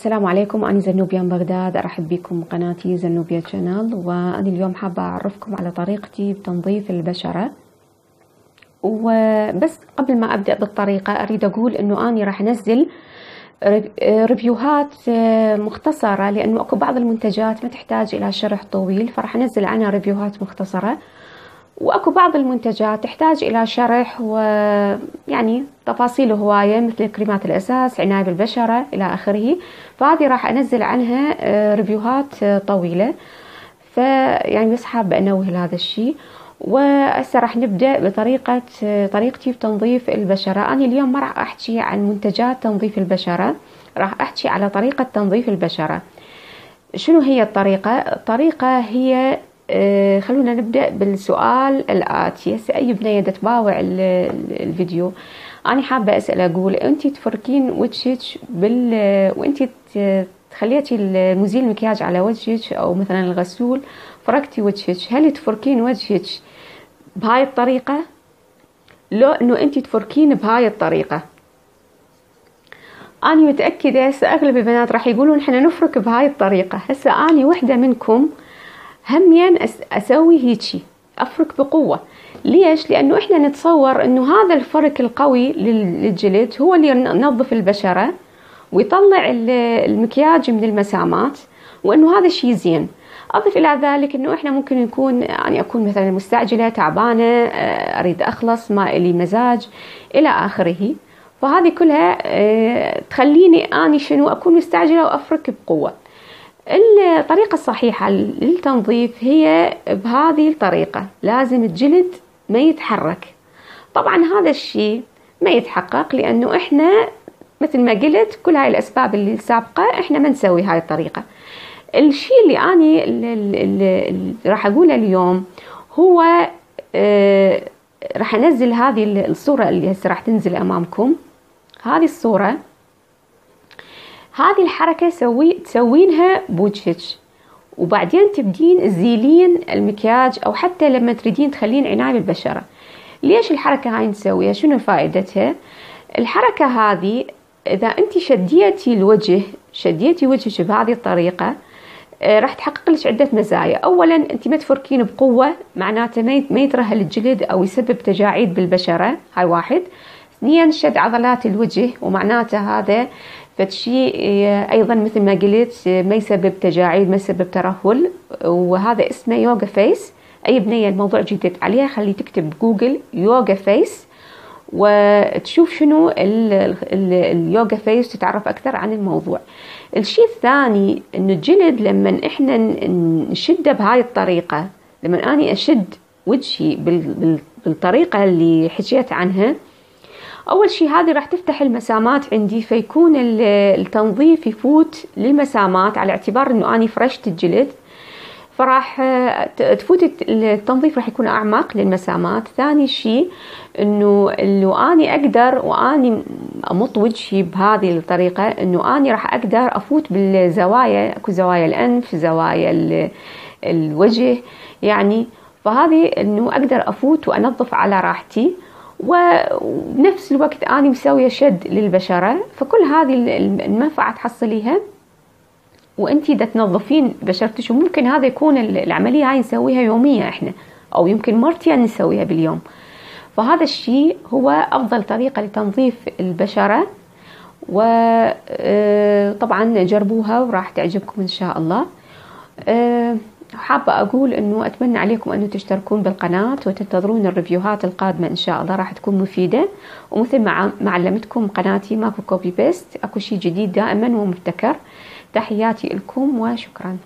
السلام عليكم. أنا زنوبيا من بغداد. أرحب بكم قناتي زنوبيا channel وأنا اليوم حابة أعرفكم على طريقتي بتنظيف البشرة. وبس قبل ما أبدأ بالطريقة أريد أقول أنه أنا راح أنزل review هات مختصرة لأنه أكو بعض المنتجات ما تحتاج إلى شرح طويل. فراح أنزل عنها review هات مختصرة. وأكو بعض المنتجات تحتاج إلى شرح ويعني تفاصيل هوايه مثل كريمات الأساس عناية بالبشرة إلى آخره. فهذه راح أنزل عنها آه، ريفيوهات آه، طويلة. فيعني بس حابة أنوه لهذا الشيء وهسه راح نبدأ بطريقة آه، طريقتي بتنظيف البشرة. أنا اليوم ما راح أحكي عن منتجات تنظيف البشرة راح أحكي على طريقة تنظيف البشرة. شنو هي الطريقة؟ الطريقة هي خلونا نبدأ بالسؤال الآتي هسه أي بنية تباوع الفيديو؟ أنا حابة أسأل أقول أنت تفركين وجهك بال وأنت خليتي المزيل المكياج على وجهك أو مثلا الغسول فركتي وجهك. هل تفركين وجهك بهاي الطريقة؟ لو أنه أنت تفركين بهاي الطريقة. أنا متأكدة هسه أغلب البنات راح يقولون إحنا نفرك بهاي الطريقة. هسه أنا وحدة منكم همين أسوي هيجي أفرك بقوة. ليش؟ لأنه إحنا نتصور إنه هذا الفرك القوي للجلد هو اللي ينظف البشرة ويطلع المكياج من المسامات وإنه هذا شيء زين. أضف إلى ذلك إنه إحنا ممكن نكون يعني أكون مثلا مستعجلة تعبانة آه، أريد أخلص ما إلي مزاج إلى آخره. فهذه كلها آه، تخليني آني شنو؟ أكون مستعجلة وأفرك بقوة. الطريقة الصحيحة للتنظيف هي بهذه الطريقة. لازم الجلد ما يتحرك. طبعا هذا الشيء ما يتحقق لأنه إحنا مثل ما قلت كل هاي الأسباب اللي السابقة إحنا ما نسوي هاي الطريقة. الشيء اللي أنا اللي راح أقوله اليوم هو آه راح أنزل هذه الصورة اللي هسه راح تنزل أمامكم. هذه الصورة هذه الحركة سوي تسوينها بوجهك. وبعدين تبدين تزيلين المكياج أو حتى لما تريدين تخلين عناية بالبشرة. ليش الحركة هاي نسويها؟ شنو فائدتها؟ الحركة هذه إذا أنت شديتي الوجه شديتي وجهك بهذه الطريقة آه، راح تحقق لك عدة مزايا. أولا أنت ما تفركين بقوة معناته ما يترهل الجلد أو يسبب تجاعيد بالبشرة. هاي واحد. اثنين شد عضلات الوجه ومعناته هذا فشي أيضا مثل ما قلت ما يسبب تجاعيد ما يسبب ترهل وهذا اسمه yoga face. أي بنية الموضوع جديد عليها خلي تكتب جوجل yoga face وتشوف شنو ال yoga face تتعرف أكثر عن الموضوع. الشيء الثاني انه الجلد لما إحنا نشده بهاي الطريقة لما أني أشد وجهي بالطريقة اللي حكيت عنها أول شيء هذه راح تفتح المسامات عندي فيكون التنظيف يفوت للمسامات على اعتبار أنه أني فرشت الجلد. فراح تفوت التنظيف راح يكون أعمق للمسامات. ثاني شيء أنه لو أني أقدر وأني أمط وجهي بهذه الطريقة أنه أني راح أقدر أفوت بالزوايا أكو زوايا الأنف زوايا الوجه يعني. فهذه أنه أقدر أفوت وأنظف على راحتي. وبنفس الوقت أنا مسوية شد للبشرة فكل هذه المنفعة تحصليها. وانتي دا تنظفين بشرتك وممكن هذا يكون العملية هاي نسويها يوميا إحنا أو يمكن مرتين نسويها باليوم. فهذا الشيء هو أفضل طريقة لتنظيف البشرة. وطبعا آه، جربوها وراح تعجبكم إن شاء الله. آه، حابة أقول أنه أتمنى عليكم أنه تشتركون بالقناة وتنتظرون ال review هات القادمة إن شاء الله راح تكون مفيدة. ومثل ما علمتكم قناتي ماكو copy paste أكو شيء جديد دائما ومبتكر. تحياتي لكم وشكرا.